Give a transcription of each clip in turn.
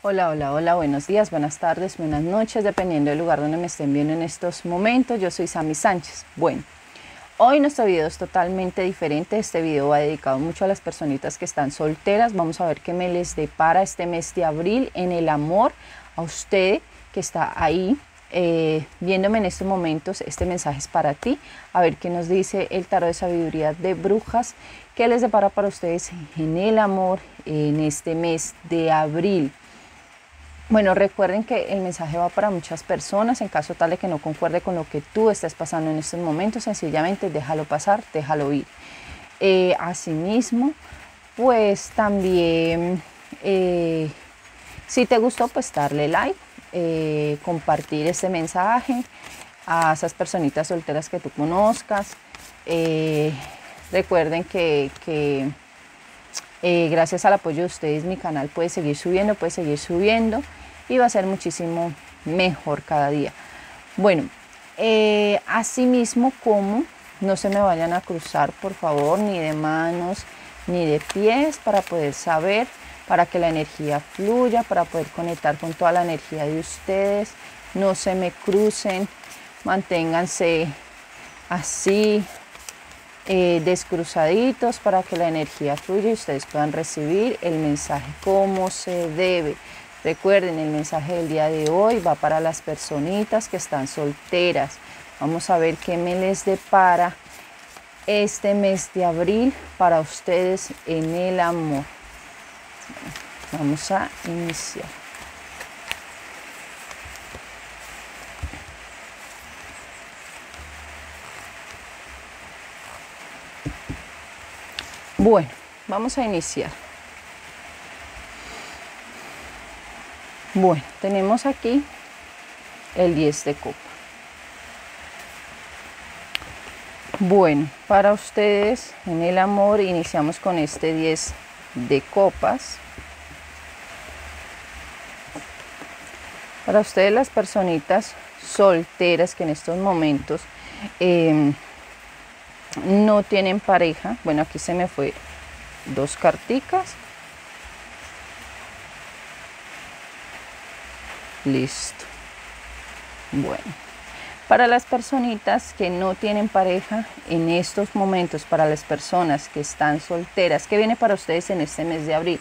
Hola, hola, hola, buenos días, buenas tardes, buenas noches, dependiendo del lugar donde me estén viendo en estos momentos. Yo soy Sami Sánchez. Bueno, hoy nuestro video es totalmente diferente. Este video va dedicado mucho a las personitas que están solteras. Vamos a ver qué me les depara este mes de abril en el amor a usted que está ahí eh, viéndome en estos momentos. Este mensaje es para ti. A ver qué nos dice el tarot de sabiduría de brujas. ¿Qué les depara para ustedes en el amor en este mes de abril? Bueno, recuerden que el mensaje va para muchas personas. En caso tal de que no concuerde con lo que tú estés pasando en estos momentos, sencillamente déjalo pasar, déjalo ir. Eh, asimismo, pues también, eh, si te gustó, pues darle like, eh, compartir este mensaje a esas personitas solteras que tú conozcas. recuerden que, que gracias al apoyo de ustedes mi canal puede seguir subiendo, puede seguir subiendo y va a ser muchísimo mejor cada día. Bueno, eh, asimismo como no se me vayan a cruzar por favor ni de manos ni de pies para poder saber, para que la energía fluya, para poder conectar con toda la energía de ustedes. No se me crucen, manténganse así, eh, descruzaditos para que la energía fluya y ustedes puedan recibir el mensaje como se debe. Recuerden, el mensaje del día de hoy va para las personitas que están solteras. Vamos a ver qué me les depara este mes de abril para ustedes en el amor. Vamos a iniciar. Bueno, vamos a iniciar. Bueno, tenemos aquí el 10 de copa. Bueno, para ustedes en el amor iniciamos con este 10 de copas. Para ustedes las personitas solteras que en estos momentos em, no tienen pareja, bueno aquí se me fue dos carticas Listo. Bueno, para las personitas que no tienen pareja en estos momentos, para las personas que están solteras, ¿qué viene para ustedes en este mes de abril?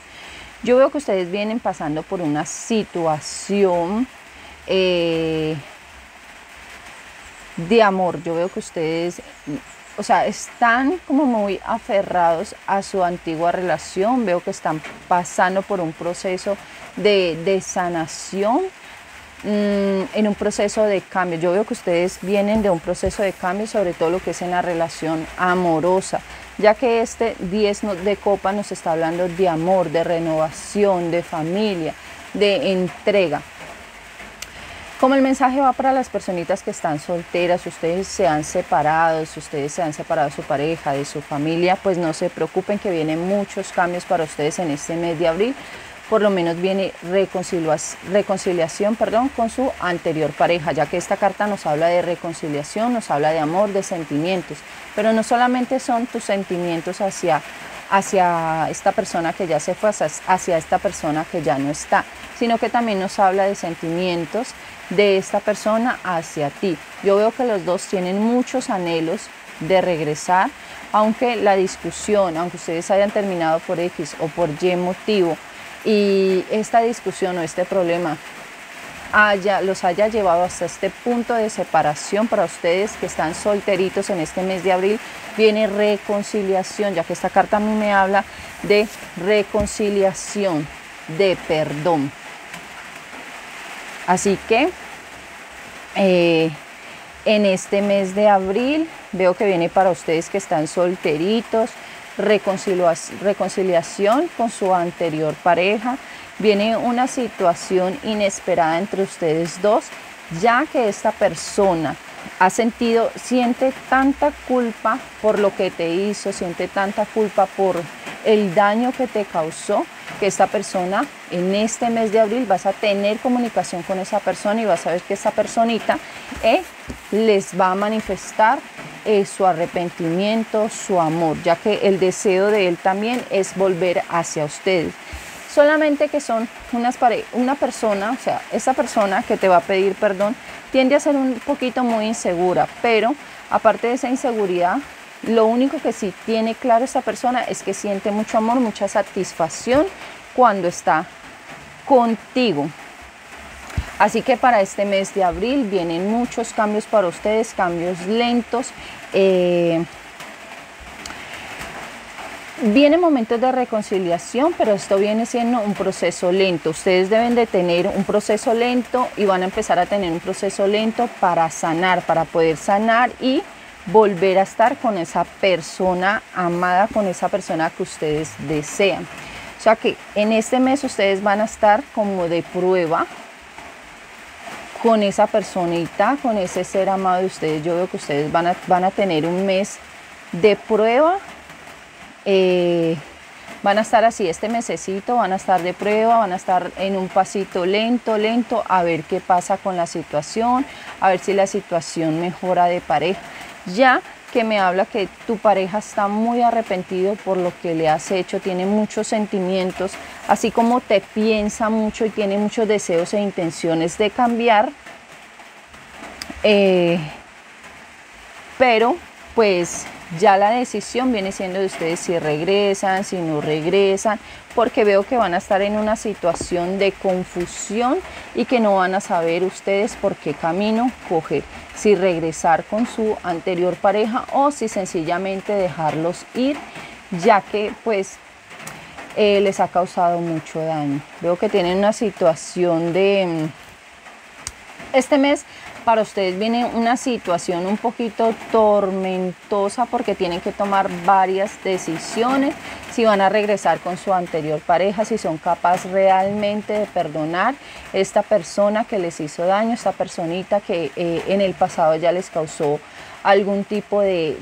Yo veo que ustedes vienen pasando por una situación eh, de amor. Yo veo que ustedes, o sea, están como muy aferrados a su antigua relación. Veo que están pasando por un proceso de, de sanación Mm, en un proceso de cambio. Yo veo que ustedes vienen de un proceso de cambio, sobre todo lo que es en la relación amorosa, ya que este 10 de copa nos está hablando de amor, de renovación, de familia, de entrega. Como el mensaje va para las personitas que están solteras, ustedes se han separado, ustedes se han separado de su pareja, de su familia, pues no se preocupen que vienen muchos cambios para ustedes en este mes de abril. Por lo menos viene reconciliación perdón, con su anterior pareja, ya que esta carta nos habla de reconciliación, nos habla de amor, de sentimientos, pero no solamente son tus sentimientos hacia, hacia esta persona que ya se fue, hacia esta persona que ya no está, sino que también nos habla de sentimientos de esta persona hacia ti. Yo veo que los dos tienen muchos anhelos de regresar, aunque la discusión, aunque ustedes hayan terminado por X o por Y motivo, y esta discusión o este problema haya, los haya llevado hasta este punto de separación para ustedes que están solteritos en este mes de abril, viene reconciliación, ya que esta carta a mí me habla de reconciliación, de perdón. Así que eh, en este mes de abril veo que viene para ustedes que están solteritos, reconciliación con su anterior pareja, viene una situación inesperada entre ustedes dos, ya que esta persona ha sentido, siente tanta culpa por lo que te hizo, siente tanta culpa por el daño que te causó, que esta persona en este mes de abril vas a tener comunicación con esa persona y vas a ver que esa personita eh, les va a manifestar eh, su arrepentimiento, su amor, ya que el deseo de él también es volver hacia ustedes. Solamente que son unas una persona, o sea, esa persona que te va a pedir perdón tiende a ser un poquito muy insegura, pero aparte de esa inseguridad, lo único que sí tiene claro esa persona es que siente mucho amor, mucha satisfacción cuando está contigo. Así que para este mes de abril vienen muchos cambios para ustedes, cambios lentos. Eh, Vienen momentos de reconciliación, pero esto viene siendo un proceso lento. Ustedes deben de tener un proceso lento y van a empezar a tener un proceso lento para sanar, para poder sanar y volver a estar con esa persona amada, con esa persona que ustedes desean. O sea que en este mes ustedes van a estar como de prueba con esa personita, con ese ser amado de ustedes. Yo veo que ustedes van a, van a tener un mes de prueba eh, van a estar así este mesecito, van a estar de prueba, van a estar en un pasito lento, lento, a ver qué pasa con la situación, a ver si la situación mejora de pareja. Ya que me habla que tu pareja está muy arrepentido por lo que le has hecho, tiene muchos sentimientos, así como te piensa mucho y tiene muchos deseos e intenciones de cambiar. Eh, pero pues ya la decisión viene siendo de ustedes si regresan, si no regresan, porque veo que van a estar en una situación de confusión y que no van a saber ustedes por qué camino coger, si regresar con su anterior pareja o si sencillamente dejarlos ir, ya que pues eh, les ha causado mucho daño. Veo que tienen una situación de... Mm, este mes para ustedes viene una situación un poquito tormentosa porque tienen que tomar varias decisiones, si van a regresar con su anterior pareja, si son capaces realmente de perdonar esta persona que les hizo daño, esta personita que eh, en el pasado ya les causó algún tipo de,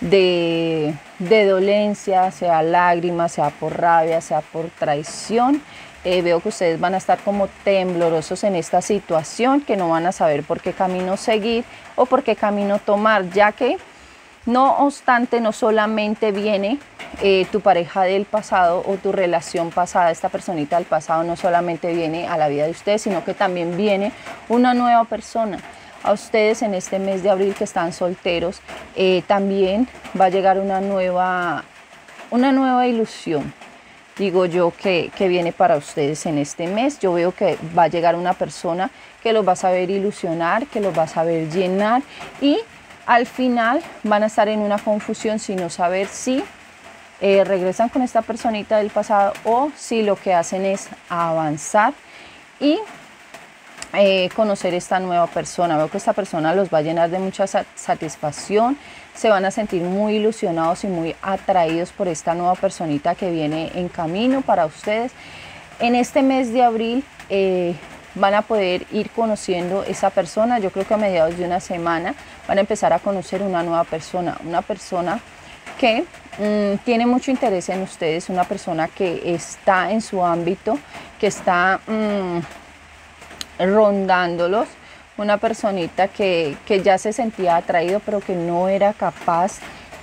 de, de dolencia, sea lágrimas, sea por rabia, sea por traición. Eh, veo que ustedes van a estar como temblorosos en esta situación, que no van a saber por qué camino seguir o por qué camino tomar, ya que no obstante no solamente viene eh, tu pareja del pasado o tu relación pasada, esta personita del pasado no solamente viene a la vida de ustedes, sino que también viene una nueva persona. A ustedes en este mes de abril que están solteros, eh, también va a llegar una nueva, una nueva ilusión digo yo, que, viene para ustedes en este mes. Yo veo que va a llegar una persona que los va a saber ilusionar, que los va a saber llenar y al final van a estar en una confusión sin no saber si eh, regresan con esta personita del pasado o si lo que hacen es avanzar y eh, conocer esta nueva persona. Veo que esta persona los va a llenar de mucha satisfacción, se van a sentir muy ilusionados y muy atraídos por esta nueva personita que viene en camino para ustedes. En este mes de abril eh, van a poder ir conociendo esa persona. Yo creo que a mediados de una semana van a empezar a conocer una nueva persona, una persona que mm, tiene mucho interés en ustedes, una persona que está en su ámbito, que está... Mm, rondándolos, una personita que, ya se sentía atraído pero que no era capaz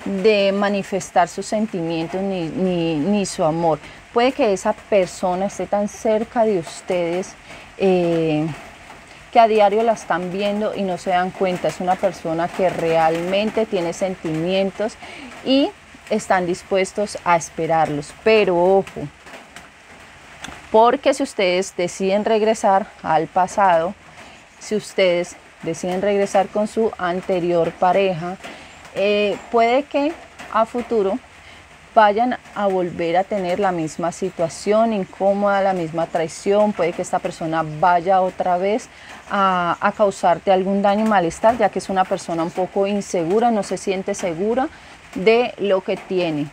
de manifestar sus sentimientos ni, su amor. Puede que esa persona esté tan cerca de ustedes eh, que a diario la están viendo y no se dan cuenta. Es una persona que realmente tiene sentimientos y están dispuestos a esperarlos. Pero ojo, porque si ustedes deciden regresar al pasado, si ustedes deciden regresar con su anterior pareja, eh, puede que a futuro vayan a volver a tener la misma situación incómoda, la misma traición, puede que esta persona vaya otra vez a, a causarte algún daño y malestar, ya que es una persona un poco insegura, no se siente segura de lo que tiene.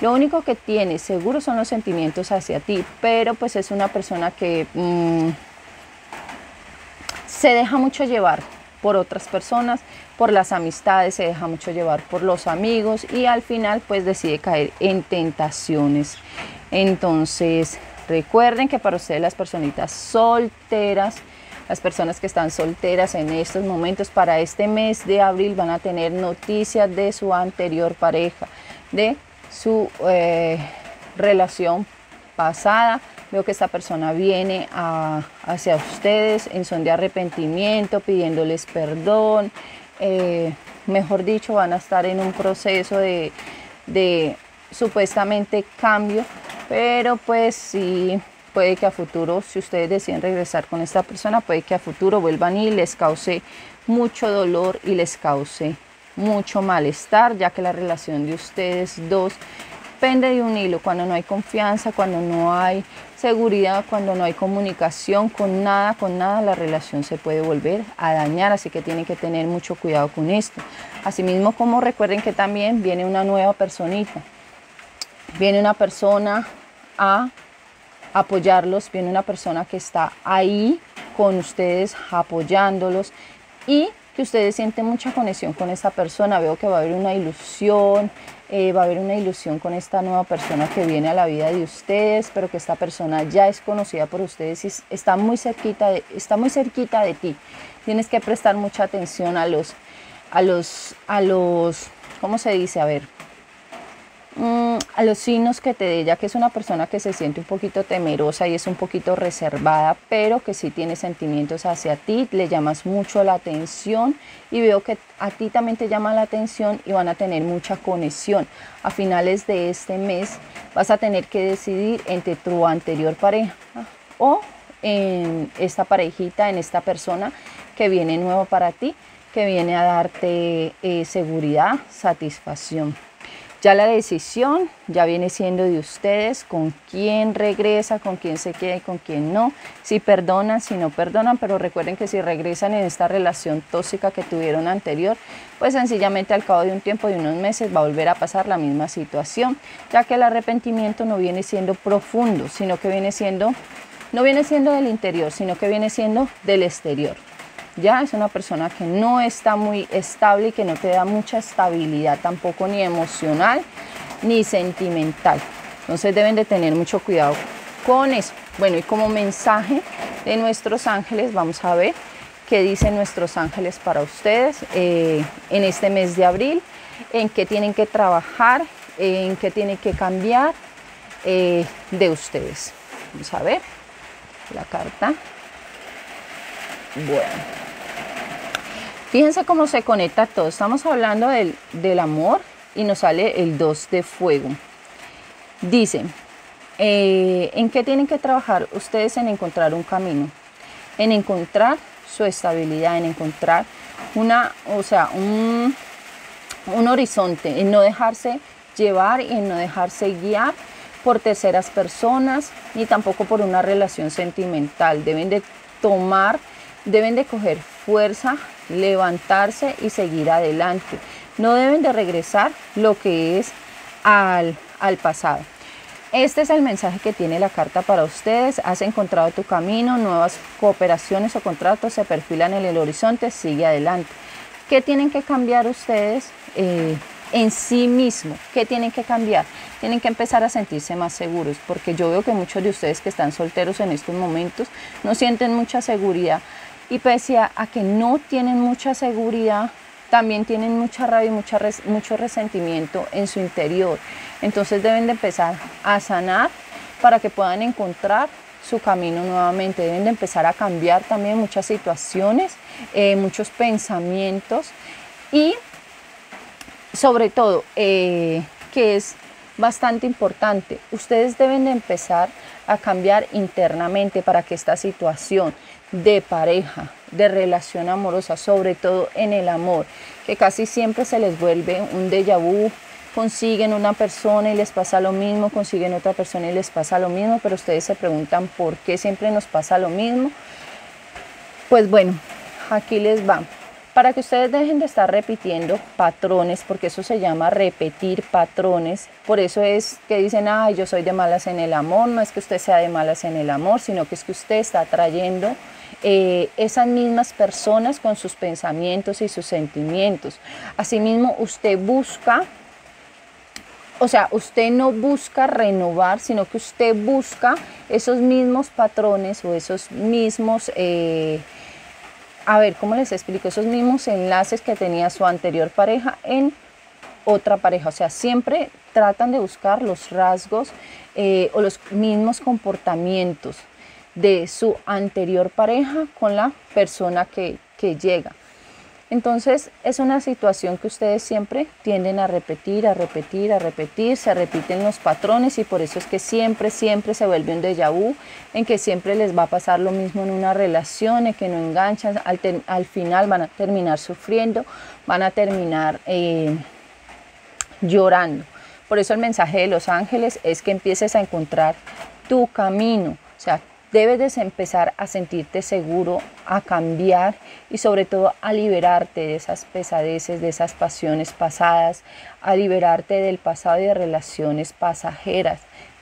Lo único que tiene seguro son los sentimientos hacia ti, pero pues es una persona que mm, se deja mucho llevar por otras personas, por las amistades, se deja mucho llevar por los amigos y al final pues decide caer en tentaciones. Entonces recuerden que para ustedes las personitas solteras, las personas que están solteras en estos momentos para este mes de abril van a tener noticias de su anterior pareja, de su eh, relación pasada. Veo que esta persona viene hacia ustedes en son de arrepentimiento, pidiéndoles perdón. Eh, mejor dicho, van a estar en un proceso de, de supuestamente cambio, pero pues sí puede que a futuro, si ustedes deciden regresar con esta persona, puede que a futuro vuelvan y les cause mucho dolor y les cause mucho malestar, ya que la relación de ustedes dos pende de un hilo, cuando no hay confianza, cuando no hay seguridad, cuando no hay comunicación con nada, con nada, la relación se puede volver a dañar, así que tienen que tener mucho cuidado con esto. Asimismo, como recuerden que también viene una nueva personita, viene una persona a apoyarlos, viene una persona que está ahí con ustedes apoyándolos. Y que ustedes sienten mucha conexión con esta persona. Veo que va a haber una ilusión, eh, va a haber una ilusión con esta nueva persona que viene a la vida de ustedes, pero que esta persona ya es conocida por ustedes y está muy cerquita de, está muy cerquita de ti. Tienes que prestar mucha atención a los, a los, a los, ¿cómo se dice? A ver, Mm, a los signos que te dé, ya que es una persona que se siente un poquito temerosa y es un poquito reservada, pero que sí tiene sentimientos hacia ti, le llamas mucho la atención y veo que a ti también te llama la atención y van a tener mucha conexión. A finales de este mes vas a tener que decidir entre tu anterior pareja o en esta parejita, en esta persona que viene nuevo para ti, que viene a darte eh, seguridad, satisfacción. Ya la decisión ya viene siendo de ustedes, con quién regresa, con quién se queda y con quién no, si perdonan, si no perdonan, pero recuerden que si regresan en esta relación tóxica que tuvieron anterior, pues sencillamente al cabo de un tiempo, de unos meses, va a volver a pasar la misma situación, ya que el arrepentimiento no viene siendo profundo, sino que viene siendo, no viene siendo del interior, sino que viene siendo del exterior ya es una persona que no está muy estable y que no te da mucha estabilidad tampoco ni emocional ni sentimental. Entonces deben de tener mucho cuidado con eso. Bueno, y como mensaje de nuestros ángeles, vamos a ver qué dicen nuestros ángeles para ustedes eh, en este mes de abril, en qué tienen que trabajar, en qué tienen que cambiar eh, de ustedes. Vamos a ver la carta. Bueno. Fíjense cómo se conecta todo. Estamos hablando del, amor y nos sale el 2 de fuego. Dice, eh, ¿en qué tienen que trabajar ustedes en encontrar un camino? En encontrar su estabilidad, en encontrar una, o sea, un, un horizonte, en no dejarse llevar y en no dejarse guiar por terceras personas ni tampoco por una relación sentimental. Deben de tomar, deben de coger fuerza, levantarse y seguir adelante. No deben de regresar lo que es al, al pasado. Este es el mensaje que tiene la carta para ustedes. Has encontrado tu camino, nuevas cooperaciones o contratos se perfilan en el horizonte, sigue adelante. ¿Qué tienen que cambiar ustedes eh, en sí mismo? ¿Qué tienen que cambiar? Tienen que empezar a sentirse más seguros, porque yo veo que muchos de ustedes que están solteros en estos momentos no sienten mucha seguridad y pese a, que no tienen mucha seguridad, también tienen mucha rabia y mucho resentimiento en su interior. Entonces deben de empezar a sanar para que puedan encontrar su camino nuevamente. Deben de empezar a cambiar también muchas situaciones, eh, muchos pensamientos y sobre todo, eh, que es bastante importante, ustedes deben de empezar a cambiar internamente para que esta situación de pareja, de relación amorosa, sobre todo en el amor, que casi siempre se les vuelve un déjà vu, consiguen una persona y les pasa lo mismo, consiguen otra persona y les pasa lo mismo, pero ustedes se preguntan por qué siempre nos pasa lo mismo. Pues bueno, aquí les va. Para que ustedes dejen de estar repitiendo patrones, porque eso se llama repetir patrones, por eso es que dicen, ay, yo soy de malas en el amor, no es que usted sea de malas en el amor, sino que es que usted está trayendo eh, esas mismas personas con sus pensamientos y sus sentimientos. Asimismo, usted busca, o sea, usted no busca renovar, sino que usted busca esos mismos patrones o esos mismos... Eh, a ver, ¿cómo les explico? Esos mismos enlaces que tenía su anterior pareja en otra pareja. O sea, siempre tratan de buscar los rasgos eh, o los mismos comportamientos de su anterior pareja con la persona que, que llega. Entonces es una situación que ustedes siempre tienden a repetir, a repetir, a repetir, se repiten los patrones y por eso es que siempre, siempre se vuelve un déjà vu, en que siempre les va a pasar lo mismo en una relación, en que no enganchan, al, final van a terminar sufriendo, van a terminar eh, llorando. Por eso el mensaje de los ángeles es que empieces a encontrar tu camino, o sea, debes de empezar a sentirte seguro, a cambiar y sobre todo a liberarte de esas pesadeces, de esas pasiones pasadas, a liberarte del pasado y de relaciones pasajeras.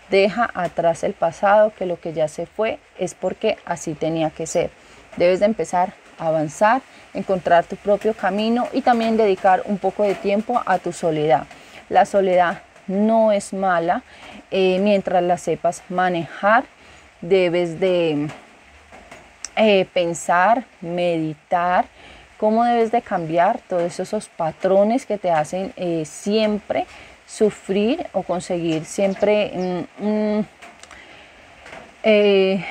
Deja atrás el pasado, que lo que ya se fue es porque así tenía que ser. Debes de empezar a avanzar, encontrar tu propio camino y también dedicar un poco de tiempo a tu soledad. La soledad no es mala eh, mientras la sepas manejar debes de eh, pensar, meditar, cómo debes de cambiar todos esos patrones que te hacen eh, siempre sufrir o conseguir siempre, mm, mm, eh,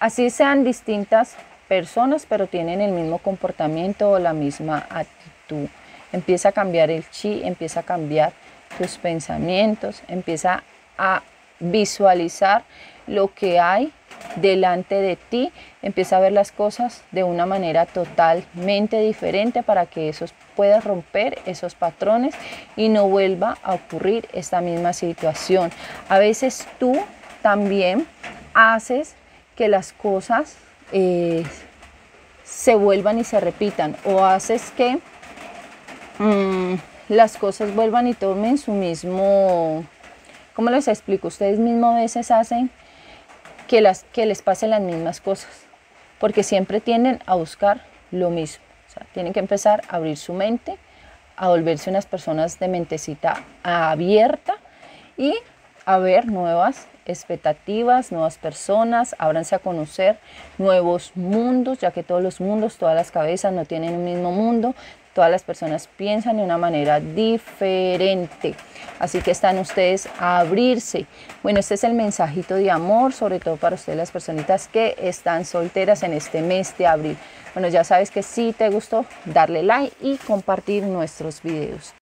así sean distintas personas, pero tienen el mismo comportamiento o la misma actitud. Empieza a cambiar el chi, empieza a cambiar tus pensamientos, empieza a visualizar lo que hay delante de ti, empieza a ver las cosas de una manera totalmente diferente para que esos puedas romper esos patrones y no vuelva a ocurrir esta misma situación. A veces tú también haces que las cosas eh, se vuelvan y se repitan o haces que mm, las cosas vuelvan y tomen su mismo ¿Cómo les explico? Ustedes mismos a veces hacen que, les pasen las mismas cosas, porque siempre tienden a buscar lo mismo. Tienen que empezar a abrir su mente, a volverse unas personas de mentecita abierta y a ver nuevas expectativas, nuevas personas, ábranse a conocer nuevos mundos, ya que todos los mundos, todas las cabezas no tienen un mismo mundo, todas las personas piensan de una manera diferente. Así que están ustedes a abrirse. Bueno, este es el mensajito de amor, sobre todo para ustedes las personitas que están solteras en este mes de abril. Bueno, ya sabes que si te gustó, darle like y compartir nuestros videos.